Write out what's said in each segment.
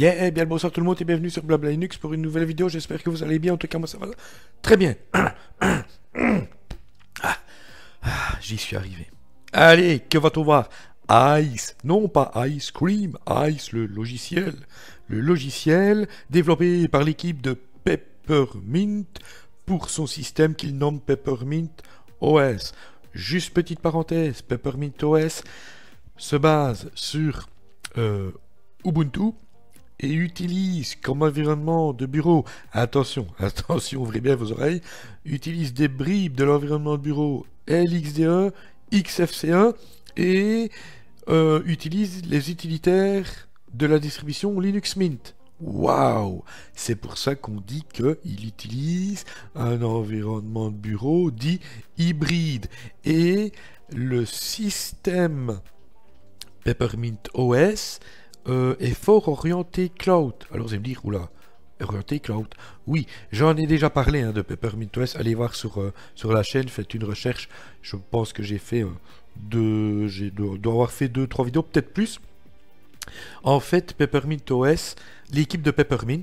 Yeah, bien le bonsoir tout le monde et bienvenue sur Blabla Linux pour une nouvelle vidéo. J'espère que vous allez bien. En tout cas, moi ça va très bien. Ah, ah, J'y suis arrivé. Allez, que va-t-on voir? Ice, non pas Ice Cream, Ice le logiciel. Le logiciel développé par l'équipe de Peppermint pour son système qu'il nomme Peppermint OS. Juste petite parenthèse, Peppermint OS se base sur euh, Ubuntu et utilise comme environnement de bureau, attention, attention, ouvrez bien vos oreilles, utilise des bribes de l'environnement de bureau LXDE, XFCE et euh, utilise les utilitaires de la distribution Linux Mint. Waouh C'est pour ça qu'on dit qu'il utilise un environnement de bureau dit hybride. Et le système Peppermint OS euh, fort orienté cloud. Alors vous allez me dire, oula, orienté cloud. Oui, j'en ai déjà parlé hein, de Peppermint OS. Allez voir sur, euh, sur la chaîne, faites une recherche. Je pense que j'ai fait euh, deux, j'ai dois avoir fait deux, trois vidéos, peut-être plus. En fait, Peppermint OS, l'équipe de Peppermint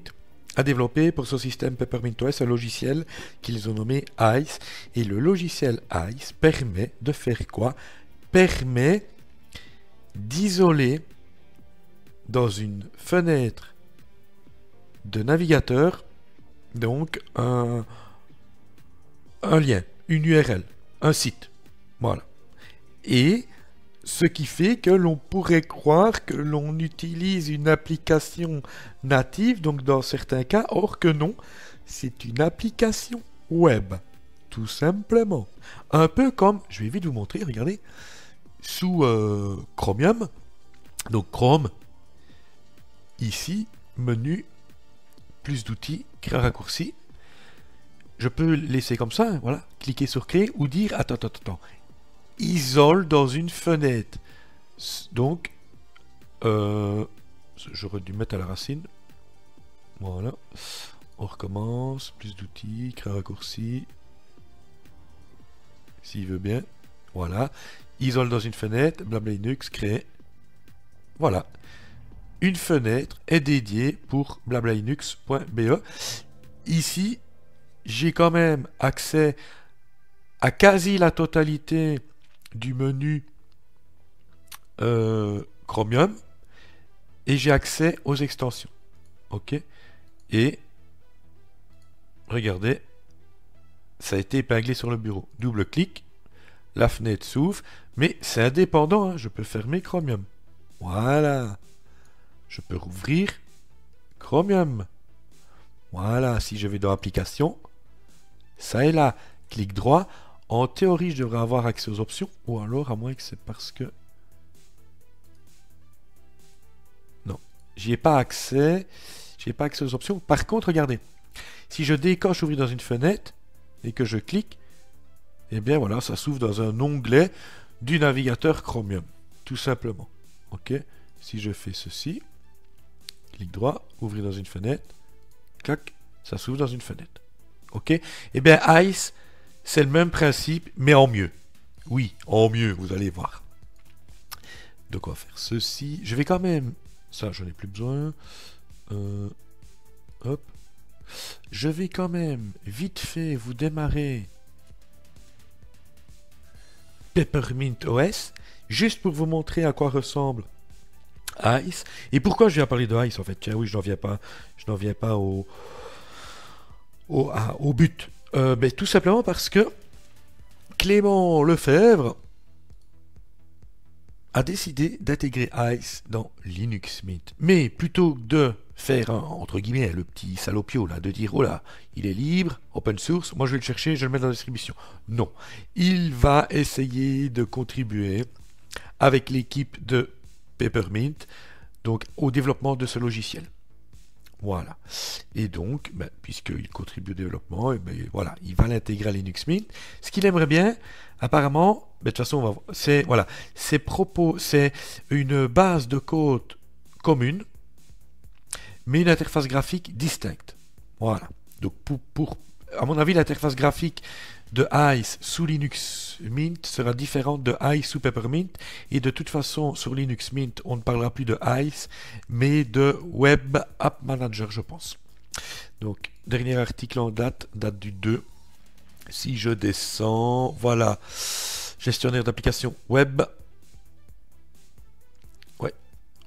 a développé pour son système Peppermint OS un logiciel qu'ils ont nommé ICE. Et le logiciel ICE permet de faire quoi? Permet d'isoler dans une fenêtre de navigateur donc un, lien, une URL, un site. Voilà. Et ce qui fait que l'on pourrait croire que l'on utilise une application native, donc dans certains cas, or que non, c'est une application web, tout simplement. Un peu comme, je vais vite vous montrer, regardez, sous euh, Chromium, donc Chrome, ici, menu, plus d'outils, créer raccourci. Je peux laisser comme ça, voilà, cliquer sur créer ou dire, attends, attends, attends, isole dans une fenêtre. Donc, euh, j'aurais dû mettre à la racine. Voilà. On recommence, plus d'outils, créer raccourci. S'il veut bien. Voilà. Isole dans une fenêtre, blabla Linux, créer. Voilà une fenêtre est dédiée pour blablalinux.be. Ici, j'ai quand même accès à quasi la totalité du menu euh, Chromium et j'ai accès aux extensions. OK? Et regardez, ça a été épinglé sur le bureau. Double clic, la fenêtre s'ouvre, mais c'est indépendant, hein. je peux fermer Chromium. Voilà je peux rouvrir Chromium. Voilà, si je vais dans Application, ça est là, clic droit. En théorie, je devrais avoir accès aux options, ou alors, à moins que c'est parce que... Non, j'y ai pas accès. J'ai pas accès aux options. Par contre, regardez, si je décoche ouvrir dans une fenêtre et que je clique, eh bien voilà, ça s'ouvre dans un onglet du navigateur Chromium, tout simplement. Ok, si je fais ceci, clic droit, ouvrir dans une fenêtre, clac, ça s'ouvre dans une fenêtre. Ok? Eh bien, Ice, c'est le même principe, mais en mieux. Oui, en mieux, vous allez voir. Donc, on va faire ceci. Je vais quand même... Ça, j'en ai plus besoin. Euh, hop. Je vais quand même, vite fait, vous démarrer Peppermint OS, juste pour vous montrer à quoi ressemble Ice. Et pourquoi je viens parler de Ice en fait? Tiens, oui, je n'en viens pas, je n'en viens pas au, au, au but. Euh, ben, tout simplement parce que Clément Lefebvre a décidé d'intégrer Ice dans Linux Mint. Mais plutôt que de faire, entre guillemets, le petit salopio, là, de dire, oh là, il est libre, open source, moi je vais le chercher, je vais le mettre dans la distribution. Non. Il va essayer de contribuer avec l'équipe de Peppermint, donc au développement de ce logiciel. Voilà. Et donc, ben, puisqu'il contribue au développement, et ben, voilà, il va l'intégrer à Linux Mint. Ce qu'il aimerait bien, apparemment, ben, de toute façon, c'est voilà, c'est une base de code commune, mais une interface graphique distincte. Voilà. Donc pour à mon avis, l'interface graphique de Ice sous Linux Mint sera différente de Ice sous Peppermint. Et de toute façon, sur Linux Mint, on ne parlera plus de Ice, mais de Web App Manager, je pense. Donc, dernier article en date, date du 2. Si je descends, voilà. Gestionnaire d'application web. Ouais,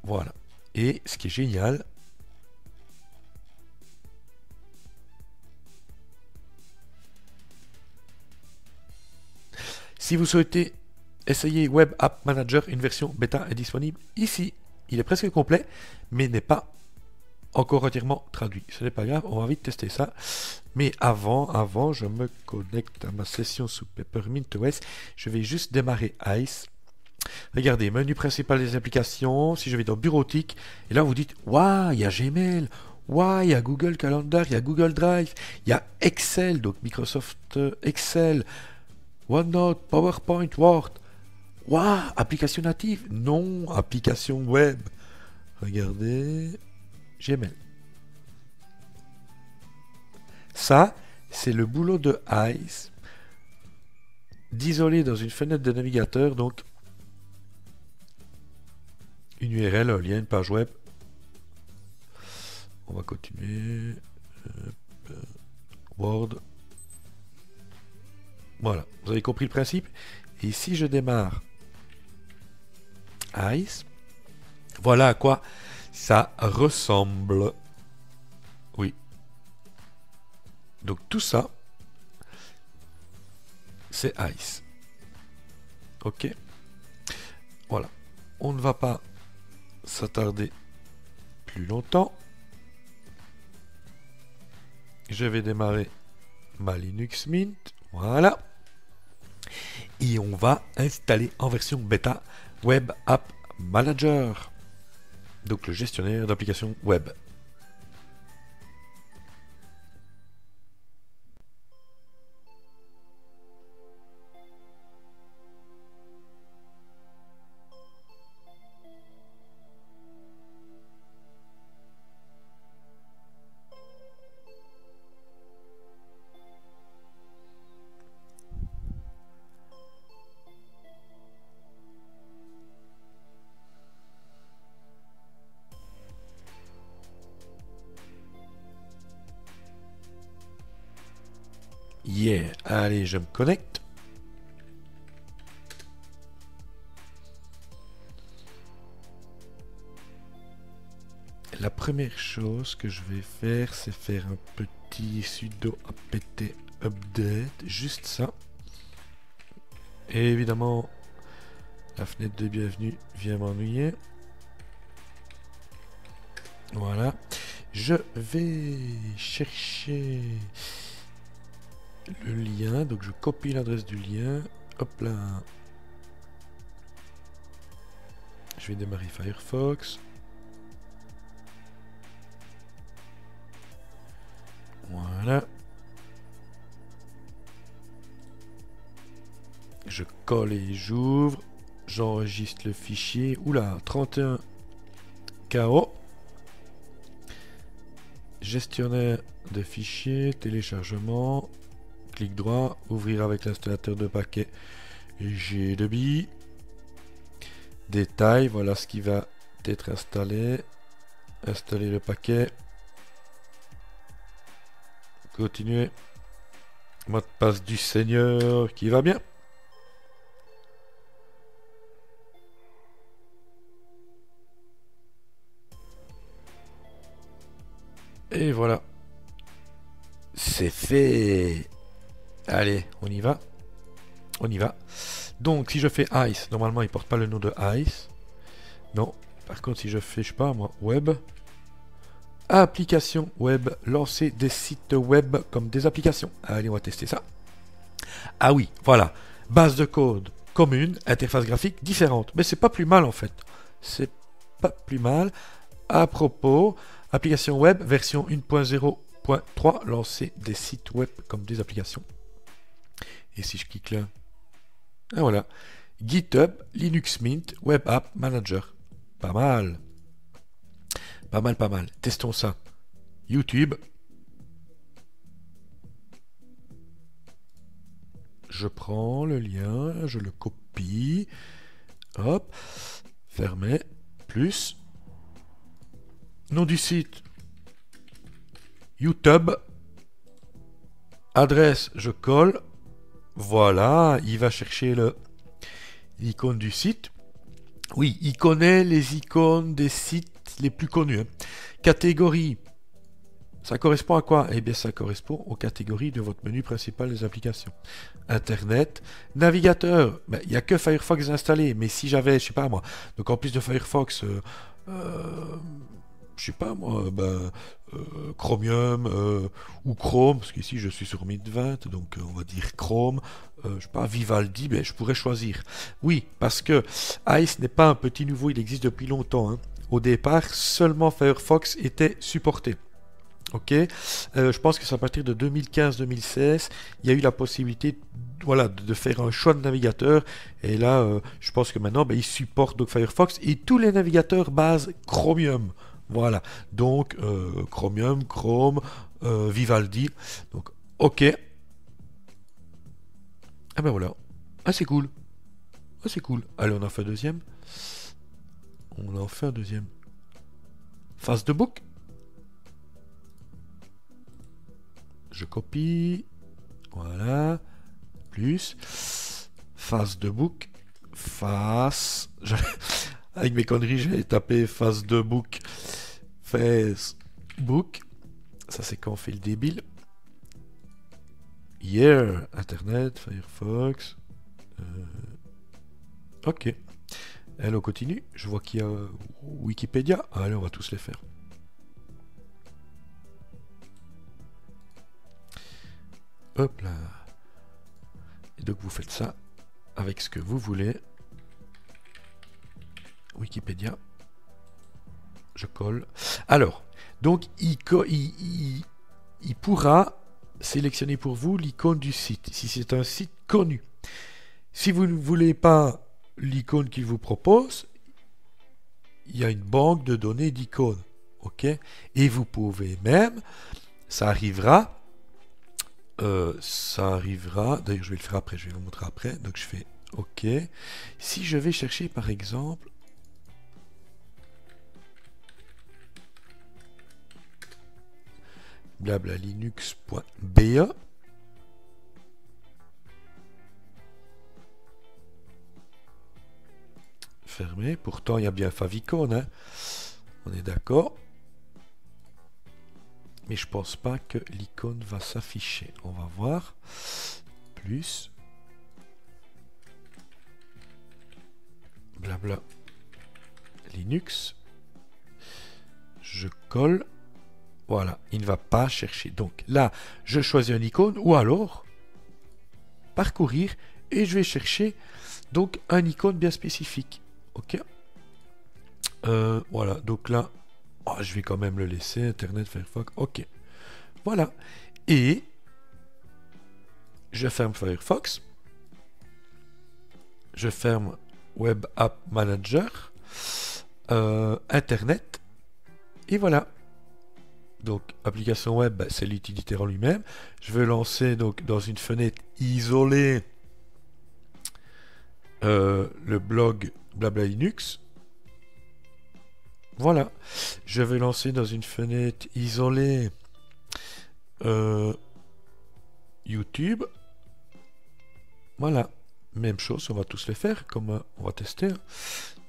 voilà. Et ce qui est génial, Si vous souhaitez essayer Web App Manager, une version bêta est disponible ici. Il est presque complet, mais n'est pas encore entièrement traduit. Ce n'est pas grave, on va vite tester ça. Mais avant, avant, je me connecte à ma session sous Peppermint OS. Je vais juste démarrer Ice. Regardez, menu principal des applications. Si je vais dans Bureautique, et là vous dites, waouh, il y a Gmail. Waouh, il y a Google Calendar, il y a Google Drive, il y a Excel, donc Microsoft euh, Excel, OneNote, PowerPoint, Word. Waouh, application native? Non, application web. Regardez, Gmail. Ça, c'est le boulot de ICE d'isoler dans une fenêtre de navigateur, donc une URL, un lien, une page web. On va continuer. Word. Voilà, vous avez compris le principe. Et si je démarre Ice, voilà à quoi ça ressemble. Oui. Donc tout ça, c'est Ice. Ok. Voilà. On ne va pas s'attarder plus longtemps. Je vais démarrer ma Linux Mint. Voilà et on va installer en version bêta Web App Manager, donc le gestionnaire d'applications web. Allez, je me connecte. La première chose que je vais faire, c'est faire un petit sudo apt update, juste ça. Et évidemment, la fenêtre de bienvenue vient m'ennuyer. Voilà. Je vais chercher le lien. Donc je copie l'adresse du lien. Hop là. Je vais démarrer Firefox. Voilà. Je colle et j'ouvre. J'enregistre le fichier. Oula, 31 KO. Gestionnaire de fichiers, téléchargement clic droit, ouvrir avec l'installateur de paquet G2B. Détail, voilà ce qui va être installé. Installer le paquet. Continuer. Mot de passe du Seigneur qui va bien. Et voilà. C'est fait. Allez, on y va. On y va. Donc, si je fais Ice, normalement, il porte pas le nom de Ice. Non. Par contre, si je fais, je sais pas, moi, Web. Application web, lancer des sites web comme des applications. Allez, on va tester ça. Ah oui, voilà. Base de code commune, interface graphique différente. Mais c'est pas plus mal en fait. C'est pas plus mal. À propos, application web version 1.0.3, lancer des sites web comme des applications. Et si je clique là, ah voilà, GitHub, Linux Mint, Web App Manager. Pas mal. Pas mal, pas mal. Testons ça. YouTube. je prends le lien, je le copie, hop, fermé, plus, nom du site, YouTube, adresse, je colle, voilà, il va chercher l'icône du site. Oui, il connaît les icônes des sites les plus connus. Hein. Catégorie, ça correspond à quoi? Eh bien, ça correspond aux catégories de votre menu principal des applications. Internet, navigateur, ben, il n'y a que Firefox installé, mais si j'avais, je sais pas moi, donc en plus de Firefox, euh, euh, je sais pas moi, ben, euh, Chromium ou Chrome, parce qu'ici je suis sur 20, donc on va dire Chrome, je sais pas, Vivaldi, ben, je pourrais choisir. Oui, parce que Ice n'est pas un petit nouveau, il existe depuis longtemps. Hein. Au départ, seulement Firefox était supporté. Ok, euh, je pense que c'est à partir de 2015-2016, il y a eu la possibilité de faire un choix de navigateur. Et là, euh, je pense que maintenant, ben, il supporte Firefox et tous les navigateurs base Chromium. Voilà, donc euh, Chromium, Chrome, Vivaldi. Donc, ok. Ah ben voilà. Ah, c'est cool. Ah, c'est cool. Allez, on en fait un deuxième. On en fait un deuxième. Face de book. je copie, voilà, plus, face de book, face, avec mes conneries, j'ai tapé face de book, Facebook, ça c'est quand on fait le débile, yeah, Internet, Firefox, euh, ok, allez on continue, je vois qu'il y a Wikipédia, allez on va tous les faire. Hop là. Et donc vous faites ça avec ce que vous voulez. Wikipédia. Je colle. Alors, donc il, pourra sélectionner pour vous l'icône du site, si c'est un site connu. Si vous ne voulez pas l'icône qu'il vous propose, il y a une banque de données d'icônes. OK? Et vous pouvez même, ça arrivera, euh, ça arrivera. D'ailleurs, je vais le faire après, je vais vous montrer après. Donc, je fais OK? Si je vais chercher, par exemple, blabla linux.be fermé. Pourtant, il y a bien favicon. Hein. On est d'accord mais je pense pas que l'icône va s'afficher. On va voir. Plus. Blabla. Linux. Je colle. Voilà, il ne va pas chercher. Donc là, je choisis un icône ou alors parcourir et je vais chercher donc un icône bien spécifique. Ok. Euh, voilà, donc là, Oh, je vais quand même le laisser. Internet, Firefox. OK. Voilà. Et je ferme Firefox. Je ferme Web App Manager. Euh, Internet. Et voilà. Donc, application web, bah, c'est l'utilitaire en lui-même. Je vais lancer donc dans une fenêtre isolée euh, le blog Blabla Linux. Voilà. Je vais lancer dans une fenêtre isolée euh, YouTube. Voilà. Même chose, on va tous les faire, comme euh, on va tester.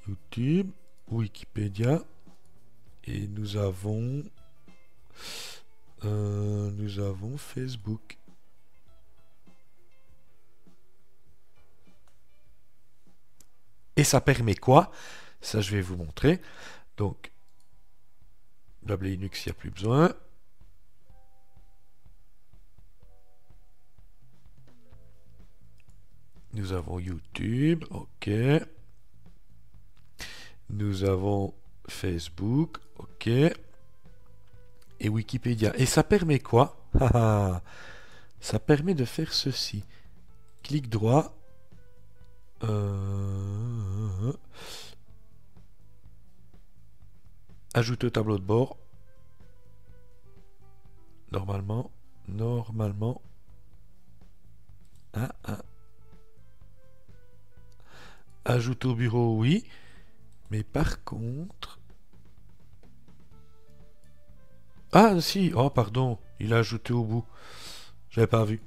YouTube, Wikipédia. Et nous avons... Euh, nous avons Facebook. Et ça permet quoi? Ça, je vais vous montrer. Donc, Blabla Linux, il n'y a plus besoin. Nous avons YouTube, ok. Nous avons Facebook, ok. Et Wikipédia. Et ça permet quoi? Ça permet de faire ceci. Clic droit. Euh, Ajouter au tableau de bord. Normalement, normalement. Ah, ah, au bureau, oui. Mais par contre... Ah, si. Oh, pardon. Il a ajouté au bout. J'avais pas vu.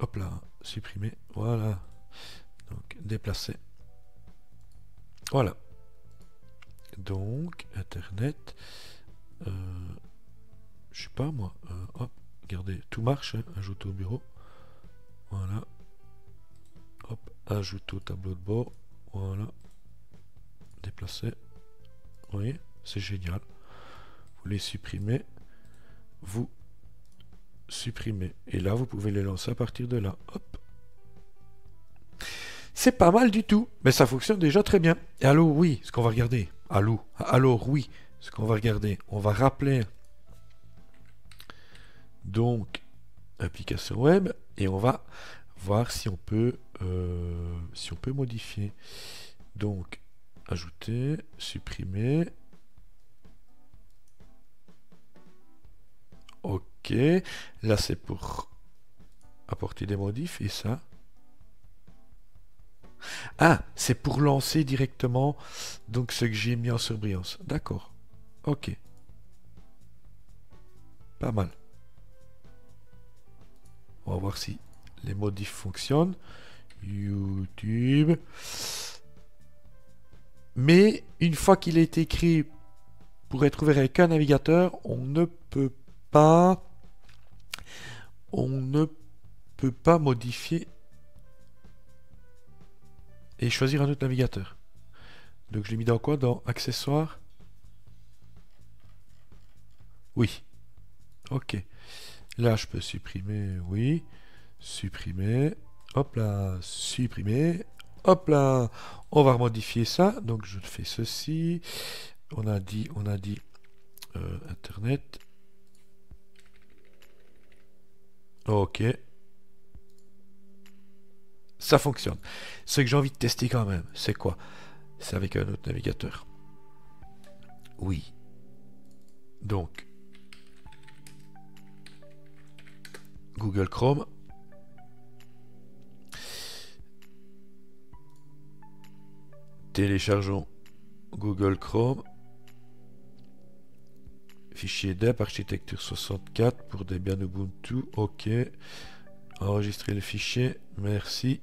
Hop là. Supprimer. Voilà. Donc, déplacer. Voilà. Donc, Internet. Euh, je sais pas moi. Euh, hop. Regardez. Tout marche. Hein, ajouter au bureau. Voilà. Hop. Ajouter au tableau de bord. Voilà. Déplacer. Vous voyez C'est génial. Vous les supprimez. Vous supprimez. Et là, vous pouvez les lancer à partir de là. Hop. C'est pas mal du tout. Mais ça fonctionne déjà très bien. Et alors, oui, ce qu'on va regarder. Allô Alors, oui, ce qu'on va regarder. On va rappeler. Donc, application web. Et on va voir si on peut, euh, si on peut modifier. Donc, ajouter, supprimer. Ok. Là, c'est pour apporter des modifs. Et ça Ah, c'est pour lancer directement donc ce que j'ai mis en surbrillance. D'accord. Ok. Pas mal. On va voir si les modifs fonctionnent. YouTube. Mais une fois qu'il est écrit pour être ouvert avec un navigateur, on ne peut pas on ne peut pas modifier et choisir un autre navigateur. Donc je l'ai mis dans quoi? Dans accessoires? Oui. Ok. Là, je peux supprimer, oui. Supprimer. Hop là, supprimer. Hop là, on va modifier ça. Donc je fais ceci. On a dit, on a dit euh, Internet. Ok. Ça fonctionne. Ce que j'ai envie de tester quand même, c'est quoi? C'est avec un autre navigateur. Oui. Donc, Google Chrome. Téléchargeons Google Chrome. Fichier DEP, architecture 64 pour Debian Ubuntu. OK. Enregistrer le fichier. Merci.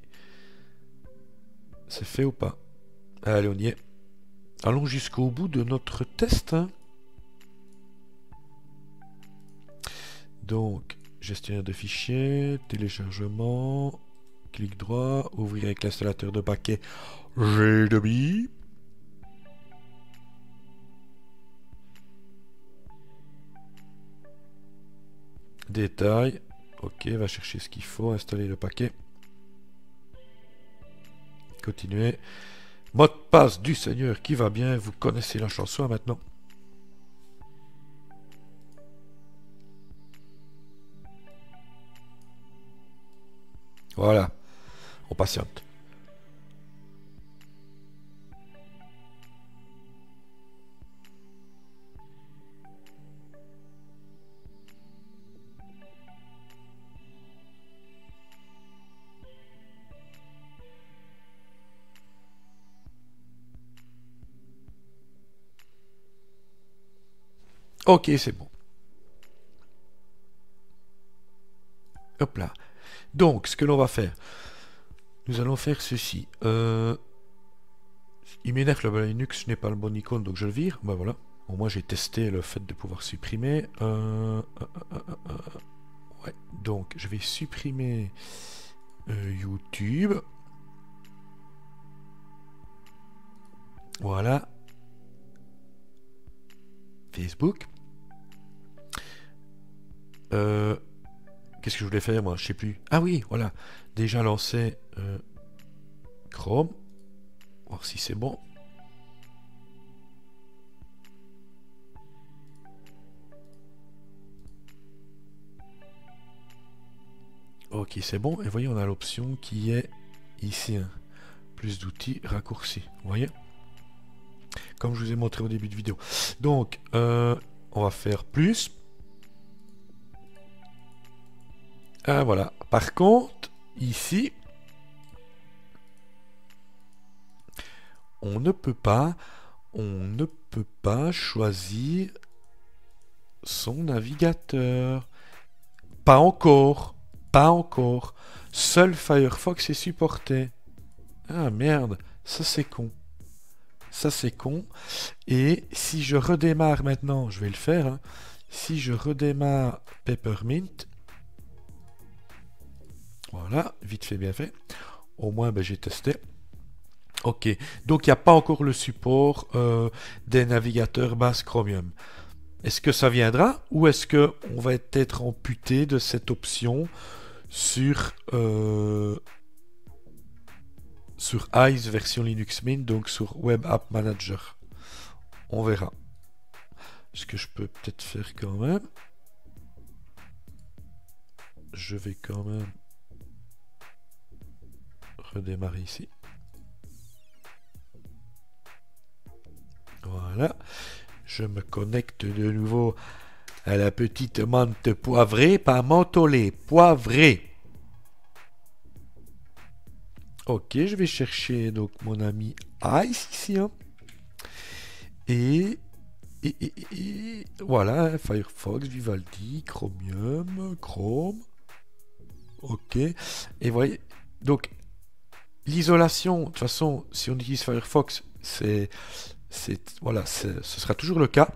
C'est fait ou pas? Allez, on y est. Allons jusqu'au bout de notre test. Donc, gestionnaire de fichiers, téléchargement, clic droit, ouvrir avec l'installateur de paquets G2B. Détail. Ok, va chercher ce qu'il faut, installer le paquet. Continuer. Mot de passe du Seigneur qui va bien, vous connaissez la chanson maintenant. Voilà, on patiente. Ok, c'est bon. Hop là. Donc, ce que l'on va faire, nous allons faire ceci. Euh, il m'énerve le Linux n'est pas le bon icône, donc je le vire. Ben voilà. Au moins, j'ai testé le fait de pouvoir supprimer. Euh, euh. Donc, je vais supprimer YouTube. Voilà. Facebook. Euh, Qu'est-ce que je voulais faire moi? Je sais plus. Ah oui, voilà. Déjà lancé euh, Chrome. Voir si c'est bon. Ok, c'est bon. Et voyez, on a l'option qui est ici. Hein. Plus d'outils raccourcis. Vous voyez? Comme je vous ai montré au début de vidéo. Donc, euh, on va faire plus. Ah, voilà. Par contre, ici, on ne peut pas, on ne peut pas choisir son navigateur. Pas encore, pas encore. Seul Firefox est supporté. Ah merde, ça c'est con. Ça c'est con. Et si je redémarre maintenant, je vais le faire. Hein. Si je redémarre Peppermint, voilà, vite fait, bien fait. Au moins, ben, j'ai testé. Ok, donc il n'y a pas encore le support euh, des navigateurs basse Chromium. Est-ce que ça viendra ou est-ce qu'on va être amputé de cette option sur, euh, sur ICE version Linux Mint, donc sur Web App Manager? On verra. Ce que je peux peut-être faire quand même? Je vais quand même redémarrer ici. Voilà. Je me connecte de nouveau à la petite menthe poivrée, pas mentholée, poivrée. Ok, je vais chercher donc mon ami Ice ici. Hein. Et, et, et, voilà, Firefox, Vivaldi, Chromium, Chrome. Ok. Et voyez, donc l'isolation, de toute façon, si on utilise Firefox, c'est voilà, ce sera toujours le cas.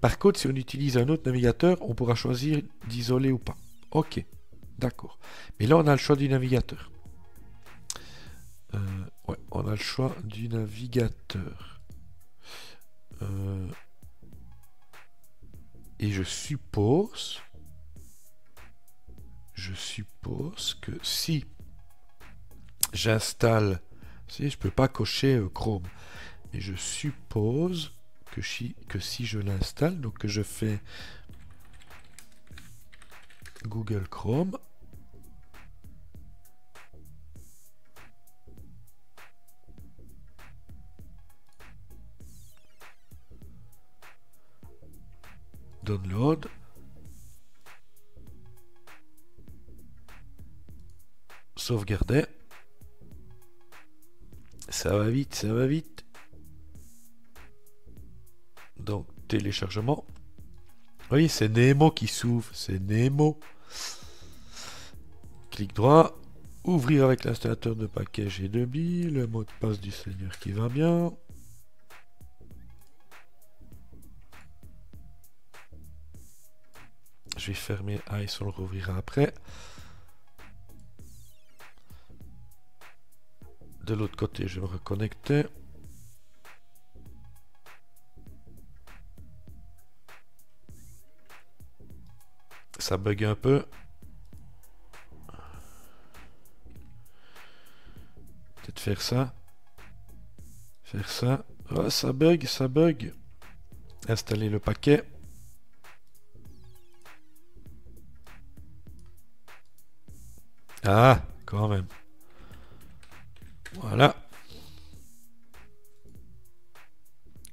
Par contre, si on utilise un autre navigateur, on pourra choisir d'isoler ou pas. Ok, d'accord. Mais là, on a le choix du navigateur. Euh, ouais, on a le choix du navigateur. Euh, et je suppose, je suppose que si j'installe, si je peux pas cocher euh, Chrome, et je suppose que si, que si je l'installe, donc que je fais Google Chrome, download, sauvegarder, ça va vite, ça va vite. Donc, téléchargement. Oui, c'est Nemo qui s'ouvre. C'est Nemo. Clic droit. Ouvrir avec l'installateur de package et de billes. Le mot de passe du Seigneur qui va bien. Je vais fermer Ice, on le rouvrira après. De l'autre côté, je vais me reconnecter. ça bug un peu. Peut-être faire ça. Faire ça. Oh, ça bug, ça bug. Installer le paquet. Ah, quand même. Voilà.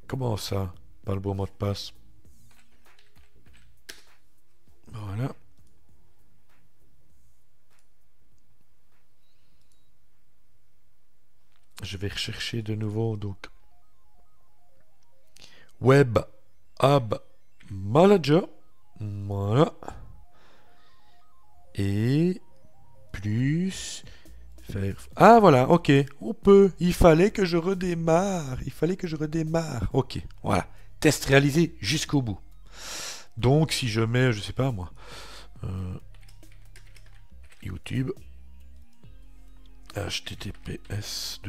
Comment ça Pas le bon mot de passe? Voilà. Je vais rechercher de nouveau donc Web App Manager. Voilà. Et plus. Ah voilà, ok, on peut. Il fallait que je redémarre. Il fallait que je redémarre. Ok, voilà. Test réalisé jusqu'au bout. Donc si je mets, je sais pas moi, euh, YouTube, https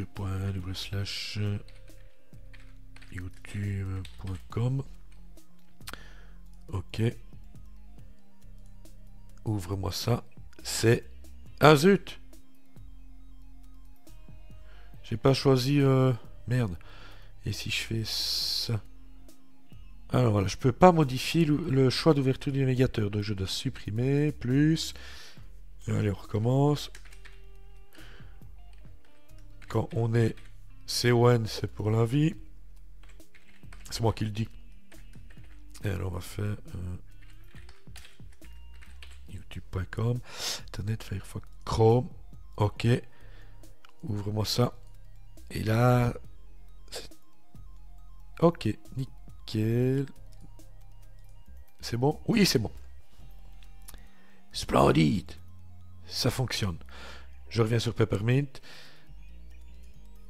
youtube.com ok ouvre-moi ça c'est ah zut j'ai pas choisi euh... merde et si je fais ça? Alors voilà, je peux pas modifier le, choix d'ouverture du navigateur, donc je dois supprimer, plus. allez, on recommence. Quand on est C1, c'est pour la vie. C'est moi qui le dis. Et alors on va faire euh, youtube.com, internet, Firefox, Chrome. Ok. Ouvre-moi ça. Et là, Ok, nickel. C'est bon? Oui, c'est bon. Splendide. Ça fonctionne. Je reviens sur Peppermint.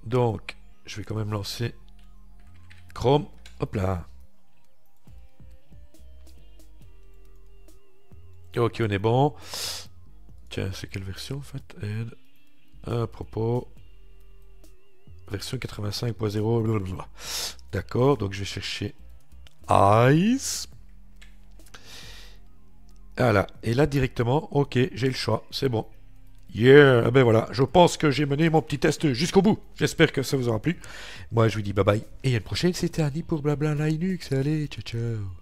Donc, je vais quand même lancer Chrome. Hop là. Ok, on est bon. Tiens, c'est quelle version en fait? À propos. Version 85.0. D'accord, donc je vais chercher Ice. Voilà, et là directement, ok, j'ai le choix, c'est bon. Yeah, ben voilà, je pense que j'ai mené mon petit test jusqu'au bout. J'espère que ça vous aura plu. Moi, je vous dis bye bye. Et à une prochaine, c'était Annie pour Blabla Linux. Allez, ciao ciao.